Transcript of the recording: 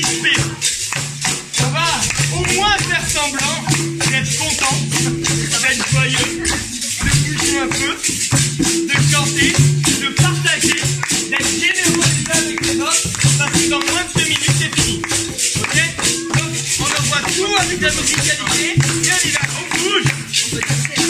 crispé. Va au moins faire semblant d'être content, d'être joyeux, de bouger un peu, de chanter, de partager, d'être généreux les uns avec les autres, parce que dans moins de deux minutes c'est fini. Ok Donc on envoie tout avec la musicalité, et on y va, on bouge,